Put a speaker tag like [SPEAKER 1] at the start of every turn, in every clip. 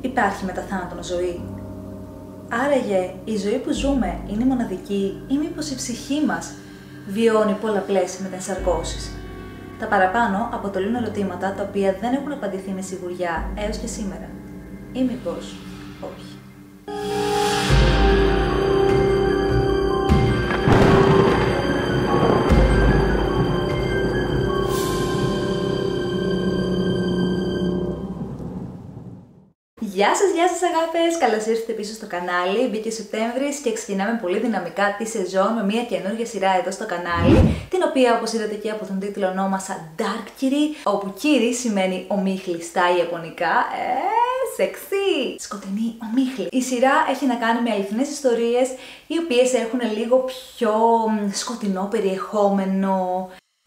[SPEAKER 1] Υπάρχει μετά θάνατον ζωή. Άραγε η ζωή που ζούμε είναι μοναδική ή μήπως η ψυχή μας βιώνει πολλαπλές μετενσαρκώσεις. Τα παραπάνω αποτελούν ερωτήματα τα οποία δεν έχουν απαντηθεί με σιγουριά έως και σήμερα. Ή μήπως όχι. Γεια σας, γεια σας αγάπες! Καλώς ήρθατε πίσω στο κανάλι. Μπήκε ο Σεπτέμβρης και ξεκινάμε πολύ δυναμικά τη σεζόν με μια καινούργια σειρά εδώ στο κανάλι, την οποία όπως είδατε και από τον τίτλο ονόμασα Dark Kiri, όπου Kiri σημαίνει ομίχλη στα ιαπωνικά. Ε, σεξι! Σκοτεινή ομίχλη. Η σειρά έχει να κάνει με αληθινές ιστορίες, οι οποίες έχουν λίγο πιο σκοτεινό περιεχόμενο,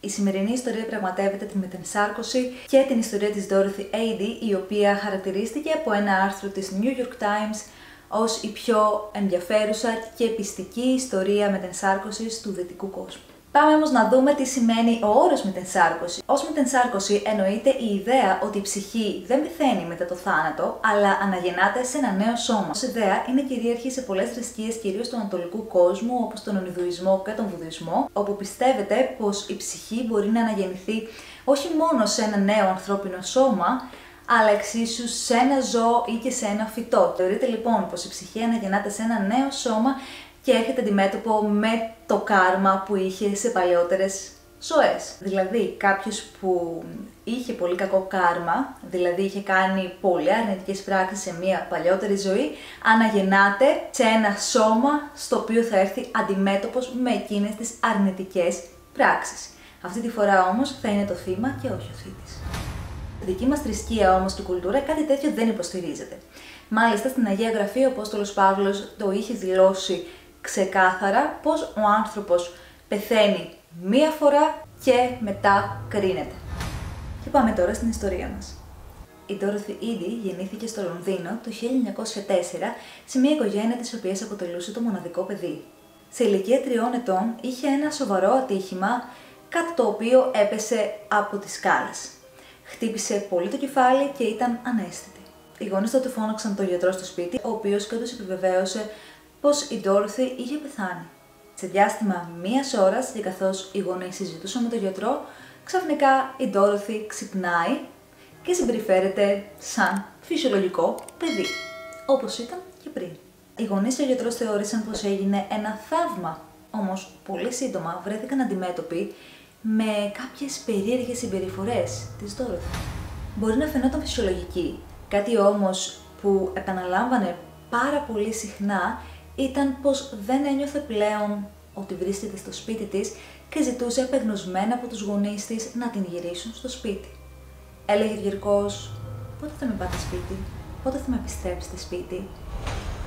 [SPEAKER 1] η σημερινή ιστορία πραγματεύεται τη μετενσάρκωση και την ιστορία της Dorothy Aidy, η οποία χαρακτηρίστηκε από ένα άρθρο της New York Times ως η πιο ενδιαφέρουσα και πιστική ιστορία μετενσάρκωσης του δυτικού κόσμου. Πάμε όμως να δούμε τι σημαίνει ο όρος μετενσάρκωση. Ω μετενσάρκωση εννοείται η ιδέα ότι η ψυχή δεν πεθαίνει μετά το θάνατο, αλλά αναγεννάται σε ένα νέο σώμα. Ω ιδέα είναι κυρίαρχη σε πολλές θρησκείες, κυρίως του Ανατολικού κόσμου, όπως τον Ονειδουισμό και τον Βουδισμό, όπου πιστεύετε πως η ψυχή μπορεί να αναγεννηθεί όχι μόνο σε ένα νέο ανθρώπινο σώμα, αλλά εξίσου σε ένα ζώο ή και σε ένα φυτό. Θεωρείται λοιπόν πως η ψυχή αναγεννάται σε ένα νέο σώμα και έρχεται αντιμέτωπο με το κάρμα που είχε σε παλαιότερες ζωές. Δηλαδή κάποιος που είχε πολύ κακό κάρμα, δηλαδή είχε κάνει πολύ αρνητικές πράξεις σε μια παλιότερη ζωή, αναγεννάται σε ένα σώμα στο οποίο θα έρθει αντιμέτωπος με εκείνες τις αρνητικές πράξεις. Αυτή τη φορά όμως θα είναι το θύμα και όχι ο θήτης. Στη δική μας θρησκεία όμως και κουλτούρα κάτι τέτοιο δεν υποστηρίζεται. Μάλιστα στην Αγία Γραφή ο Απόστολος Παύλος το είχε δηλώσει ξεκάθαρα πως ο άνθρωπος πεθαίνει μία φορά και μετά κρίνεται. Και πάμε τώρα στην ιστορία μας. Η Dorothy Eddy γεννήθηκε στο Λονδίνο το 1904 σε μια οικογένεια της οποίας αποτελούσε το μοναδικό παιδί. Σε ηλικία τριών ετών είχε ένα σοβαρό ατύχημα, κάτι το οποίο έπεσε από τις σκάλες. Χτύπησε πολύ το κεφάλι και ήταν ανέστητη. Οι γονείς τότε φώναξαν τον γιατρό στο σπίτι, ο οποίος και επιβεβαίωσε πως η Ντόρθι είχε πεθάνει. Σε διάστημα μίας ώρας και καθώς οι γονείς συζητούσαν με τον γιατρό, ξαφνικά η Ντόρθι ξυπνάει και συμπεριφέρεται σαν φυσιολογικό παιδί, όπως ήταν και πριν. Οι γονείς και ο γιατρός θεώρησαν πως έγινε ένα θαύμα, όμως πολύ σύντομα βρέθηκαν αντιμέτωποι με κάποιες περίεργες συμπεριφορές της Ντόρθι. Μπορεί να φαινόταν φυσιολογική, κάτι όμως που επαναλάμβανε πάρα πολύ συχνά ήταν πως δεν ένιωθε πλέον ότι βρίσκεται στο σπίτι της και ζητούσε απεγνωσμένα από τους γονείς της να την γυρίσουν στο σπίτι. Έλεγε διαρκώς «Πότε θα με πάτε σπίτι, πότε θα με πιστέψετε σπίτι».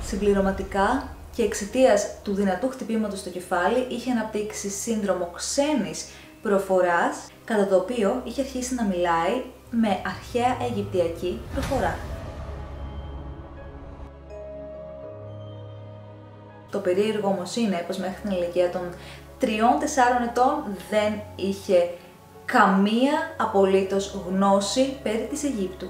[SPEAKER 1] Συμπληρωματικά και εξαιτίας του δυνατού χτυπήματος στο κεφάλι είχε αναπτύξει σύνδρομο ξένης προφοράς, κατά το οποίο είχε αρχίσει να μιλάει με αρχαία Αιγυπτιακή προφορά. Το περίεργο όμως είναι πως μέχρι την ηλικία των 3-4 ετών δεν είχε καμία απολύτως γνώση περί της Αιγύπτου.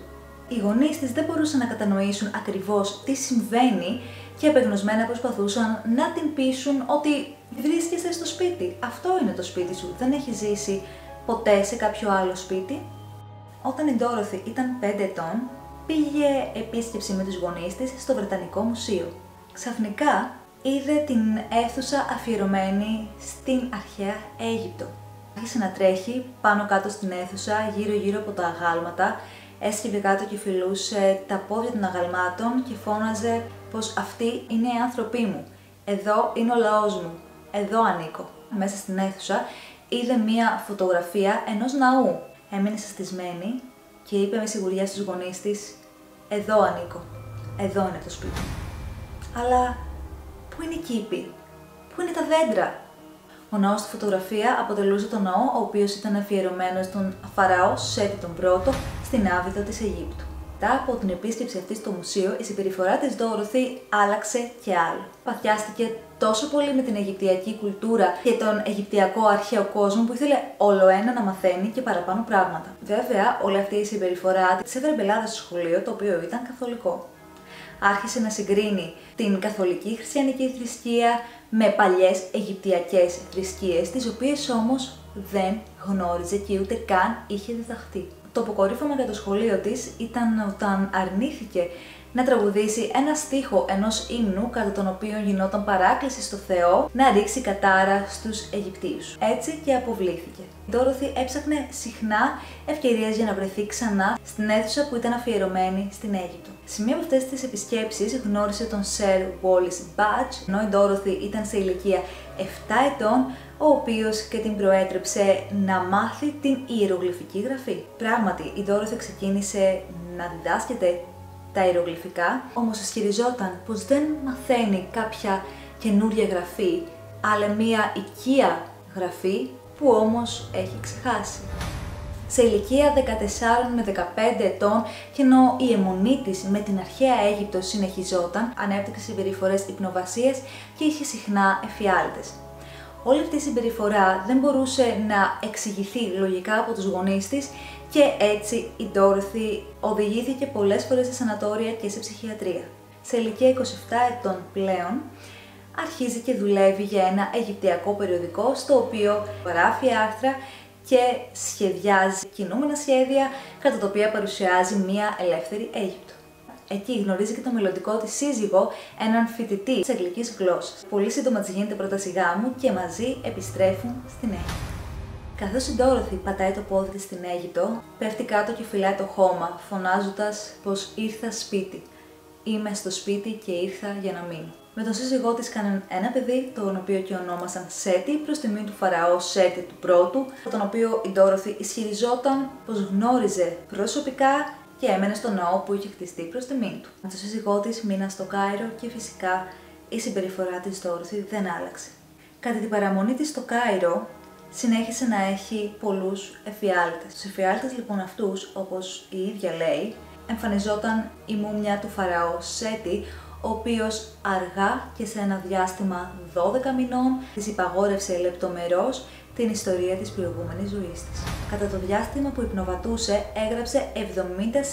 [SPEAKER 1] Οι γονείς της δεν μπορούσαν να κατανοήσουν ακριβώς τι συμβαίνει και απεγνωσμένα προσπαθούσαν να την πείσουν ότι βρίσκεσαι στο σπίτι. Αυτό είναι το σπίτι σου. Δεν έχεις ζήσει ποτέ σε κάποιο άλλο σπίτι. Όταν η Ντόροθι ήταν 5 ετών, πήγε επίσκεψη με τους γονείς της στο Βρετανικό Μουσείο. Ξαφνικά είδε την αίθουσα αφιερωμένη στην αρχαία Αίγυπτο. Άρχισε να τρέχει πάνω κάτω στην αίθουσα, γύρω γύρω από τα αγάλματα, έσκυβε κάτω και φιλούσε τα πόδια των αγαλμάτων και φώναζε πως αυτοί είναι οι άνθρωποι μου. Εδώ είναι ο λαός μου. Εδώ ανήκω. Μέσα στην αίθουσα είδε μία φωτογραφία ενός ναού. Έμεινε σαστισμένη και είπε με σιγουριά στους γονείς της «Εδώ ανήκω. Εδώ είναι το σπίτι». Αλλά Πού είναι οι κήποι, πού είναι τα δέντρα; Ο ναός στη φωτογραφία αποτελούσε τον ναό ο οποίος ήταν αφιερωμένος στον Φαραώ Σέτη τον πρώτο στην Άβυδο της Αιγύπτου. Μετά από την επίσκεψη αυτή στο μουσείο, η συμπεριφορά της Δόροθη άλλαξε και άλλο. Παθιάστηκε τόσο πολύ με την Αιγυπτιακή κουλτούρα και τον Αιγυπτιακό αρχαίο κόσμο που ήθελε όλο ένα να μαθαίνει και παραπάνω πράγματα. Βέβαια, όλη αυτή η συμπεριφορά της έφερε μπελάδα στο σχολείο, το οποίο ήταν καθολικό. Άρχισε να συγκρίνει την καθολική χριστιανική θρησκεία με παλιές Αιγυπτιακές θρησκείες, τις οποίες όμως δεν γνώριζε και ούτε καν είχε διδαχτεί. Το αποκορύφωμα για το σχολείο της ήταν όταν αρνήθηκε να τραγουδήσει ένα στίχο ενός ύμνου κατά τον οποίο γινόταν παράκληση στο Θεό να ρίξει κατάρα στους Αιγυπτίους. Έτσι και αποβλήθηκε. Η Ντόροθι έψαχνε συχνά ευκαιρίες για να βρεθεί ξανά στην αίθουσα που ήταν αφιερωμένη στην Αίγυπτο. Σε μία από αυτές τις επισκέψεις γνώρισε τον Σερ Wallace Μπάτζ, ενώ η Ντόροθι ήταν σε ηλικία 7 ετών, ο οποίος και την προέτρεψε να μάθει την ιερογλυφική γραφή. Πράγματι, η Ντόροθι ξεκίνησε να διδάσκεται τα ιερογλυφικά, όμως ισχυριζόταν πως δεν μαθαίνει κάποια καινούρια γραφή, αλλά μία οικία γραφή που όμως έχει ξεχάσει. Σε ηλικία 14 με 15 ετών και ενώ η αιμονή της με την αρχαία Αίγυπτο συνεχιζόταν, ανέπτυξε συμπεριφορές υπνοβασίας και είχε συχνά εφιάλτες. Όλη αυτή η συμπεριφορά δεν μπορούσε να εξηγηθεί λογικά από τους γονείς της και έτσι η Dorothy οδηγήθηκε πολλές φορές σε σανατόρια και σε ψυχιατρία. Σε ηλικία 27 ετών πλέον, αρχίζει και δουλεύει για ένα αιγυπτιακό περιοδικό στο οποίο γράφει άρθρα και σχεδιάζει κινούμενα σχέδια κατά τα οποία παρουσιάζει μια ελεύθερη Αίγυπτο. Εκεί γνωρίζει και το μελλοντικό της σύζυγο, έναν φοιτητή της αγγλικής γλώσσας. Πολύ σύντομα της γίνεται πρόταση γάμου και μαζί επιστρέφουν στην Αίγυπτο. Καθώς η Ντόροθι πατάει το πόδι της στην Αίγυπτο, πέφτει κάτω και φυλάει το χώμα, φωνάζοντας πως ήρθα σπίτι. Είμαι στο σπίτι και ήρθα για να μείνω. Με τον σύζυγό της κάναν ένα παιδί, τον οποίο και ονόμασαν Σέτι, προς τιμή του Φαραώ Σέτι του πρώτου, τον οποίο η Ντόροθι ισχυριζόταν πως γνώριζε προσωπικά και έμενε στο ναό που είχε χτιστεί προς τιμή του. Με τον σύζυγό της μείναν στο Κάιρο και φυσικά η συμπεριφορά της Ντόροθι δεν άλλαξε. Κατά την παραμονή της στο Κάιρο, συνέχισε να έχει πολλούς εφιάλτες. Στους εφιάλτες λοιπόν αυτούς, όπως η ίδια λέει, εμφανιζόταν η μούμια του Φαραώ Σέτη, ο οποίος αργά και σε ένα διάστημα 12 μηνών της υπαγόρευσε λεπτομερώς την ιστορία της προηγούμενης ζωής της. Κατά το διάστημα που υπνοβατούσε, έγραψε 70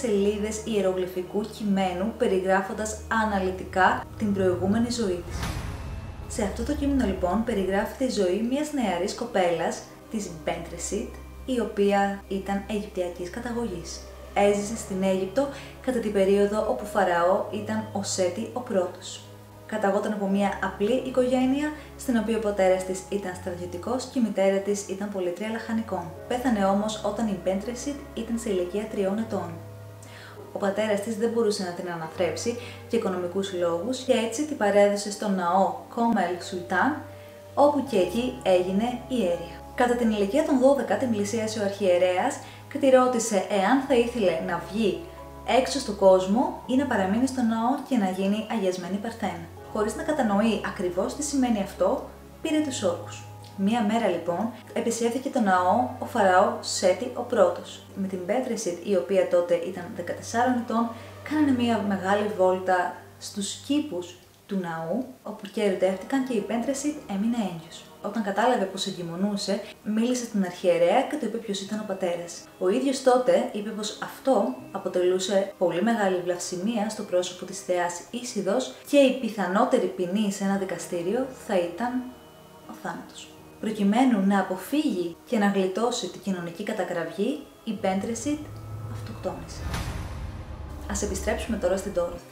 [SPEAKER 1] σελίδες ιερογλυφικού κειμένου περιγράφοντας αναλυτικά την προηγούμενη ζωή της. Σε αυτό το κείμενο λοιπόν περιγράφει τη ζωή μιας νεαρής κοπέλας, της Μπέντρεσιτ, η οποία ήταν Αιγυπτιακής καταγωγής. Έζησε στην Αίγυπτο κατά την περίοδο όπου Φαραώ ήταν ο Σέτι ο πρώτος. Καταγόταν από μια απλή οικογένεια, στην οποία ο πατέρας της ήταν στρατιωτικός και η μητέρα της ήταν πωλήτρια λαχανικών. Πέθανε όμως όταν η Μπέντρεσιτ ήταν σε ηλικία τριών ετών ο πατέρας της δεν μπορούσε να την αναθρέψει για οικονομικούς λόγους και έτσι την παρέδωσε στο ναό Κόμελ Σουλτάν, όπου και εκεί έγινε ιέρια. Κατά την ηλικία των 12 την πλησίασε ο αρχιερέας και τη ρώτησε εάν θα ήθελε να βγει έξω στον κόσμο ή να παραμείνει στο ναό και να γίνει αγιασμένη Παρθένα. Χωρίς να κατανοεί ακριβώς τι σημαίνει αυτό, πήρε τους όρκους. Μία μέρα λοιπόν επισκέφθηκε το ναό ο Φαραώ Σέτι ο πρώτος. Με την Πέτρεσιτ, η οποία τότε ήταν 14 ετών, κάνανε μία μεγάλη βόλτα στους κήπους του ναού, όπου και ερωτεύτηκαν και η Πέτρεσιτ έμεινε έγκυος. Όταν κατάλαβε πως εγκυμονούσε, μίλησε στην αρχιερέα και του είπε ποιος ήταν ο πατέρας. Ο ίδιος τότε είπε πως αυτό αποτελούσε πολύ μεγάλη βλαυσιμία στο πρόσωπο της θεάς Ισίδο και η πιθανότερη ποινή σε ένα δικαστήριο θα ήταν ο θάνατος. Προκειμένου να αποφύγει και να γλιτώσει την κοινωνική κατακραυγή, η Μπέντρεσιτ αυτοκτόνησε. Ας επιστρέψουμε τώρα στην Τόρθ.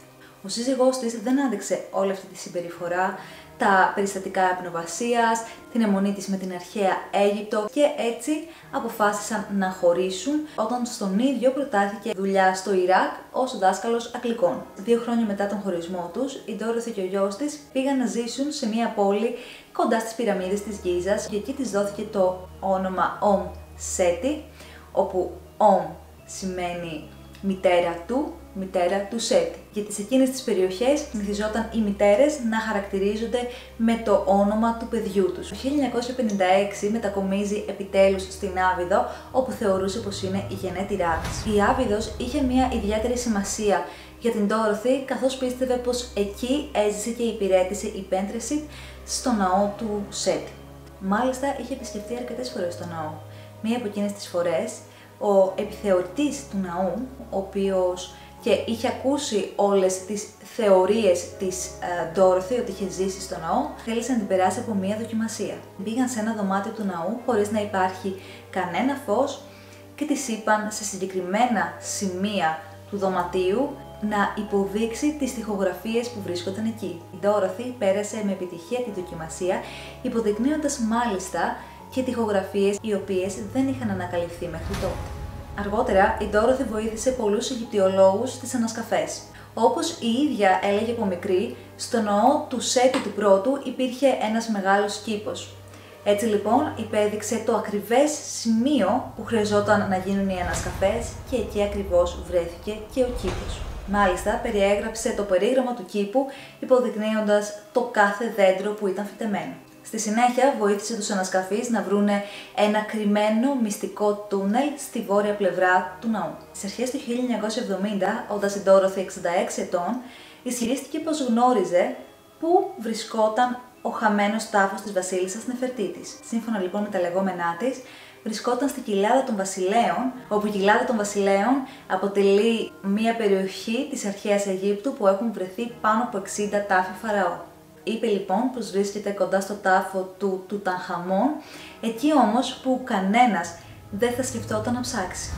[SPEAKER 1] Ο σύζυγός της δεν άδειξε όλη αυτή τη συμπεριφορά, τα περιστατικά επνοβασίας, την αιμονή της με την αρχαία Αίγυπτο και έτσι αποφάσισαν να χωρίσουν όταν στον ίδιο προτάθηκε δουλειά στο Ιράκ ως δάσκαλος αγγλικών. Δύο χρόνια μετά τον χωρισμό τους, η Ντόροθι και ο γιος της πήγαν να ζήσουν σε μια πόλη κοντά στις πυραμίδες της Γίζας και εκεί της δόθηκε το όνομα Ομ Σέτι, όπου Ομ σημαίνει μητέρα του μητέρα του Σέτη. Γιατί σε εκείνες τις περιοχές συνηθιζόταν οι μητέρες να χαρακτηρίζονται με το όνομα του παιδιού τους. Το 1956 μετακομίζει επιτέλους στην Άβυδο, όπου θεωρούσε πως είναι η γενέτειρά της. Η Άβυδος είχε μια ιδιαίτερη σημασία για την Τόροθη, καθώς πίστευε πως εκεί έζησε και υπηρέτησε η Πέντρεση στο ναό του Σέτη. Μάλιστα είχε επισκεφτεί αρκετές φορές στο ναό. Μία από εκείνες τις φορές, ο επιθεωρητής του ναού, ο οποίος και είχε ακούσει όλες τις θεωρίες της ε, Dorothy ότι είχε ζήσει στο ναό, θέλησε να την περάσει από μία δοκιμασία. Μπήκαν σε ένα δωμάτιο του ναού χωρίς να υπάρχει κανένα φως και της είπαν σε συγκεκριμένα σημεία του δωματίου να υποδείξει τις τοιχογραφίες που βρίσκονταν εκεί. Η Dorothy πέρασε με επιτυχία τη δοκιμασία, υποδεικνύοντας μάλιστα και τοιχογραφίες οι οποίες δεν είχαν ανακαλυφθεί μέχρι τότε. Αργότερα, η Dorothy βοήθησε πολλούς Αιγυπτιολόγους στις ανασκαφές. Όπως η ίδια έλεγε από μικρή, στο ναό του Σέτη του πρώτου υπήρχε ένας μεγάλος κήπος. Έτσι λοιπόν υπέδειξε το ακριβές σημείο που χρειαζόταν να γίνουν οι ανασκαφές και εκεί ακριβώς βρέθηκε και ο κήπος. Μάλιστα, περιέγραψε το περίγραμμα του κήπου υποδεικνύοντας το κάθε δέντρο που ήταν φυτεμένο. Στη συνέχεια βοήθησε τους ανασκαφείς να βρούνε ένα κρυμμένο μυστικό τούνελ στη βόρεια πλευρά του ναού. Στις αρχές του 1970, όταν η Dorothy 66 ετών, ισχυρίστηκε πως γνώριζε πού βρισκόταν ο χαμένος τάφος της βασίλισσας Νεφερτίτης. Σύμφωνα λοιπόν με τα λεγόμενά της, βρισκόταν στη κοιλάδα των βασιλέων, όπου η κοιλάδα των βασιλέων αποτελεί μια περιοχή της αρχαίας Αιγύπτου που έχουν βρεθεί πάνω από 60 τάφοι φαραώ. Είπε λοιπόν πως βρίσκεται κοντά στο τάφο του Τουτανχαμών, εκεί όμως που κανένας δεν θα σκεφτόταν να ψάξει.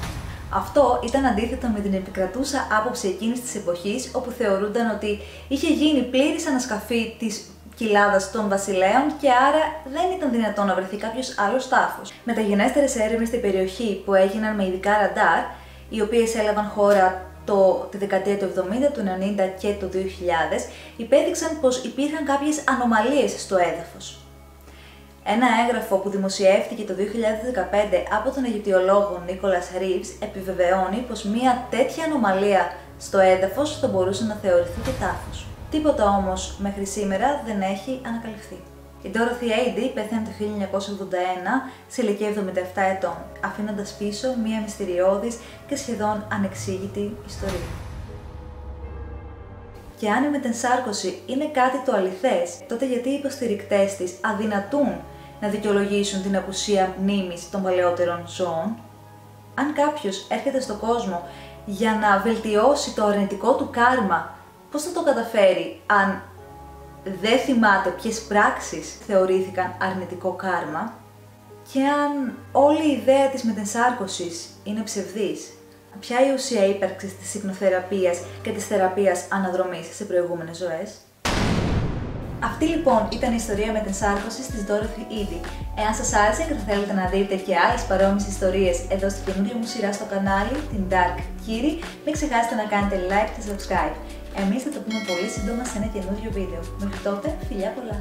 [SPEAKER 1] Αυτό ήταν αντίθετο με την επικρατούσα άποψη εκείνης της εποχής, όπου θεωρούνταν ότι είχε γίνει πλήρης ανασκαφή της κοιλάδας των βασιλέων και άρα δεν ήταν δυνατόν να βρεθεί κάποιος άλλος τάφος. Μεταγενέστερες έρευνες στην περιοχή που έγιναν με ειδικά ραντάρ, οι οποίες έλαβαν χώρα το, τη δεκαετία του 70, του 90 και του 2000, υπέδειξαν πως υπήρχαν κάποιες ανομαλίες στο έδαφος. Ένα έγγραφο που δημοσιεύτηκε το 2015 από τον Αιγυπτιολόγο Νίκολας Ρίβς επιβεβαιώνει πως μία τέτοια ανομαλία στο έδαφος θα μπορούσε να θεωρηθεί και τάφος. Τίποτα όμως μέχρι σήμερα δεν έχει ανακαλυφθεί. Η Dorothy Aidy πέθανε το 1981 σε ηλικία 77 ετών, αφήνοντας πίσω μία μυστηριώδης και σχεδόν ανεξήγητη ιστορία. Και αν η μετενσάρκωση είναι κάτι το αληθές, τότε γιατί οι υποστηρικτές της αδυνατούν να δικαιολογήσουν την απουσία μνήμης των παλαιότερων ζώων; Αν κάποιος έρχεται στον κόσμο για να βελτιώσει το αρνητικό του κάρμα, πώς θα το καταφέρει αν δεν θυμάται ποιες πράξεις θεωρήθηκαν αρνητικό κάρμα και αν όλη η ιδέα της μετενσάρκωσης είναι ψευδής, ποια η ουσία ύπαρξης της υπνοθεραπείας και της θεραπείας αναδρομής σε προηγούμενες ζωές; Αυτή λοιπόν ήταν η ιστορία με την σάρκωση της Dorothy Eddy. Εάν σας άρεσε και θα θέλετε να δείτε και άλλες παρόμοιες ιστορίες εδώ στην καινούργια μου σειρά στο κανάλι, την Dark Kiri, μην ξεχάσετε να κάνετε like και subscribe. Εμείς θα το πούμε πολύ σύντομα σε ένα καινούριο βίντεο. Μέχρι τότε, φιλιά πολλά!